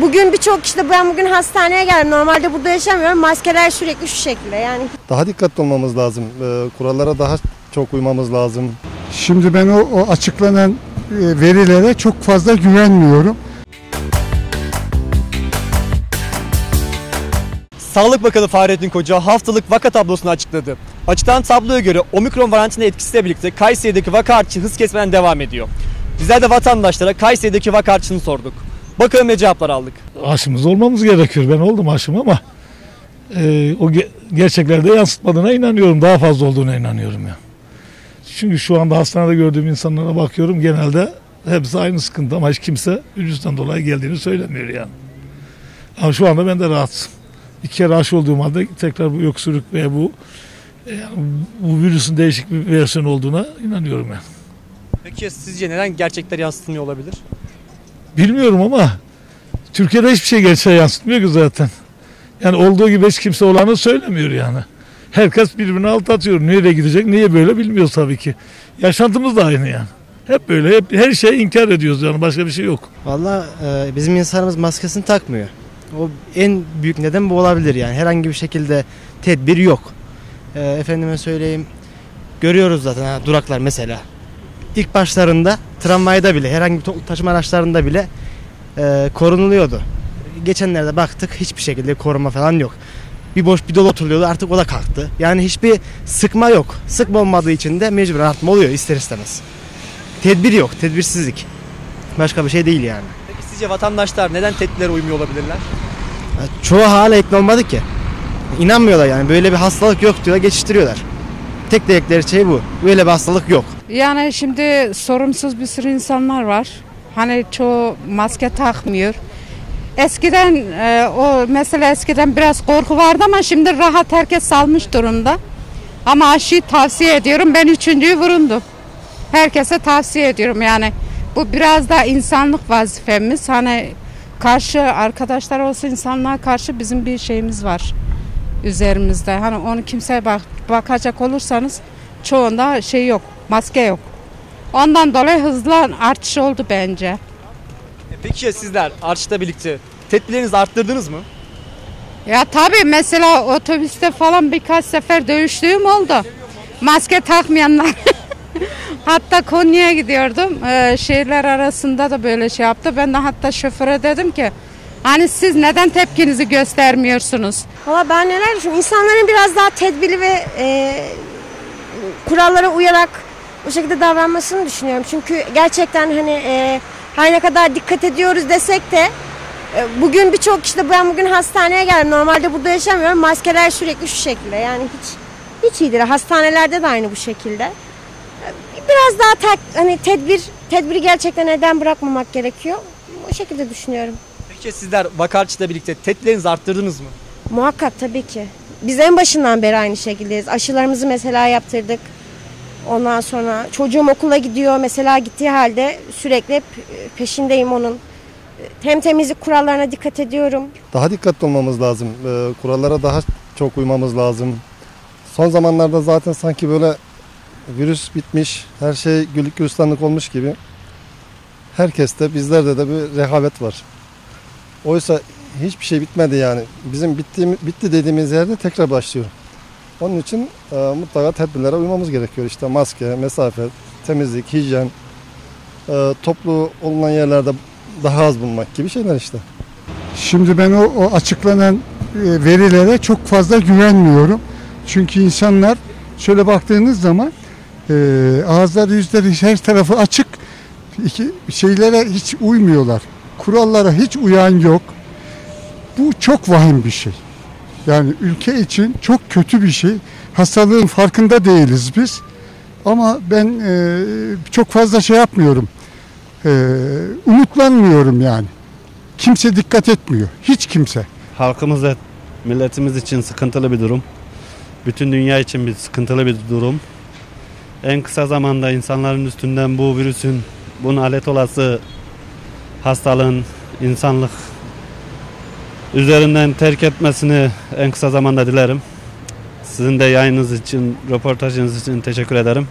Bugün birçok işte ben bugün hastaneye geldim. Normalde burada yaşamıyorum. Maskeler sürekli şu şekilde yani. Daha dikkatli olmamız lazım. Ee, kurallara daha çok uymamız lazım. Şimdi ben o, o açıklanan e, verilere çok fazla güvenmiyorum. Sağlık Bakanı Fahrettin Koca haftalık vaka tablosunu açıkladı. Açıklanan tabloya göre omikron varyantının etkisiyle birlikte Kayseri'deki vaka artışı hız kesmeden devam ediyor. Bizler de vatandaşlara Kayseri'deki vaka artışını sorduk. Bakalım ne cevaplar aldık. aşımız olmamız gerekiyor. Ben oldum aşım ama e, o ge- gerçeklerde yansıtmadığına inanıyorum. Daha fazla olduğuna inanıyorum ya. Çünkü şu anda hastanede gördüğüm insanlara bakıyorum genelde hepsi aynı sıkıntı ama hiç kimse virüsten dolayı geldiğini söylemiyor yani. Ama şu anda ben de rahatsızım. İki kere aşı olduğum halde tekrar bu öksürük ve bu e, yani bu virüsün değişik bir versiyon olduğuna inanıyorum yani. Peki sizce neden gerçekler yansıtılmıyor olabilir? Bilmiyorum ama Türkiye'de hiçbir şey gerçeğe yansıtmıyor ki zaten. Yani olduğu gibi hiç kimse olanı söylemiyor yani. Herkes birbirine alt atıyor. Nereye gidecek, niye böyle bilmiyoruz tabii ki. Yaşantımız da aynı yani. Hep böyle, hep her şeyi inkar ediyoruz yani başka bir şey yok. Valla e, bizim insanımız maskesini takmıyor. O en büyük neden bu olabilir yani. Herhangi bir şekilde tedbir yok. E, efendime söyleyeyim. Görüyoruz zaten ha, duraklar mesela. İlk başlarında tramvayda bile herhangi bir toplu taşıma araçlarında bile e, korunuluyordu. Geçenlerde baktık hiçbir şekilde koruma falan yok. Bir boş bir dolu oturuyordu artık o da kalktı. Yani hiçbir sıkma yok. Sıkma olmadığı için de mecbur artma oluyor ister istemez. Tedbir yok, tedbirsizlik. Başka bir şey değil yani. Peki sizce vatandaşlar neden tedbirlere uymuyor olabilirler? Ya Çoğu hala ikna olmadı ki. İnanmıyorlar yani böyle bir hastalık yok diyorlar geçiştiriyorlar. Tek dedikleri şey bu. Böyle bir hastalık yok. Yani şimdi sorumsuz bir sürü insanlar var. Hani çoğu maske takmıyor. Eskiden e, o mesela eskiden biraz korku vardı ama şimdi rahat herkes salmış durumda. Ama aşıyı tavsiye ediyorum. Ben üçüncüyü vurundum. Herkese tavsiye ediyorum yani. Bu biraz da insanlık vazifemiz. Hani karşı arkadaşlar olsun insanlığa karşı bizim bir şeyimiz var üzerimizde. Hani onu kimseye bak, bakacak olursanız çoğunda şey yok, maske yok. Ondan dolayı hızlı artış oldu bence. E Peki ya sizler artışla birlikte tedbirlerinizi arttırdınız mı? Ya tabii mesela otobüste falan birkaç sefer dövüştüğüm oldu. Maske takmayanlar. hatta Konya'ya gidiyordum. Ee, şehirler arasında da böyle şey yaptı. Ben de hatta şoföre dedim ki hani siz neden tepkinizi göstermiyorsunuz? Valla ben neler düşünüyorum. İnsanların biraz daha tedbirli ve e, kurallara uyarak bu şekilde davranmasını düşünüyorum. Çünkü gerçekten hani e, her ne kadar dikkat ediyoruz desek de e, bugün birçok işte ben bugün hastaneye geldim. Normalde burada yaşamıyorum. Maskeler sürekli şu şekilde. Yani hiç hiç iyi değil. Hastanelerde de aynı bu şekilde. E, Biraz daha tak, hani tedbir tedbiri gerçekten neden bırakmamak gerekiyor. O şekilde düşünüyorum. Peki sizler vaka artışla birlikte tedbirlerinizi arttırdınız mı? Muhakkak tabii ki. Biz en başından beri aynı şekildeyiz. Aşılarımızı mesela yaptırdık. Ondan sonra çocuğum okula gidiyor. Mesela gittiği halde sürekli hep e, peşindeyim onun. Hem temizlik kurallarına dikkat ediyorum. Daha dikkatli olmamız lazım. Ee, kurallara daha çok uymamız lazım. Son zamanlarda zaten sanki böyle virüs bitmiş, her şey güllük gülistanlık olmuş gibi. Herkeste, bizlerde de bir rehavet var. Oysa hiçbir şey bitmedi yani. Bizim bittiğim, bitti dediğimiz yerde tekrar başlıyor. Onun için e, mutlaka tedbirlere uymamız gerekiyor. İşte maske, mesafe, temizlik, hijyen, e, toplu olunan yerlerde daha az bulunmak gibi şeyler işte. Şimdi ben o, o açıklanan e, verilere çok fazla güvenmiyorum. Çünkü insanlar şöyle baktığınız zaman e, ağızları yüzleri her tarafı açık iki, şeylere hiç uymuyorlar. Kurallara hiç uyan yok. Bu çok vahim bir şey. Yani ülke için çok kötü bir şey. Hastalığın farkında değiliz biz. Ama ben e, çok fazla şey yapmıyorum. E, umutlanmıyorum yani. Kimse dikkat etmiyor. Hiç kimse. halkımız ve milletimiz için sıkıntılı bir durum. Bütün dünya için bir sıkıntılı bir durum. En kısa zamanda insanların üstünden bu virüsün, bu alet olası hastalığın insanlık üzerinden terk etmesini en kısa zamanda dilerim. Sizin de yayınınız için, röportajınız için teşekkür ederim.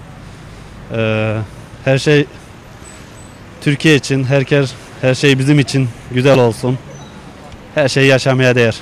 Ee, her şey Türkiye için, herkes, her şey bizim için güzel olsun. her şeyi yaşamaya değer.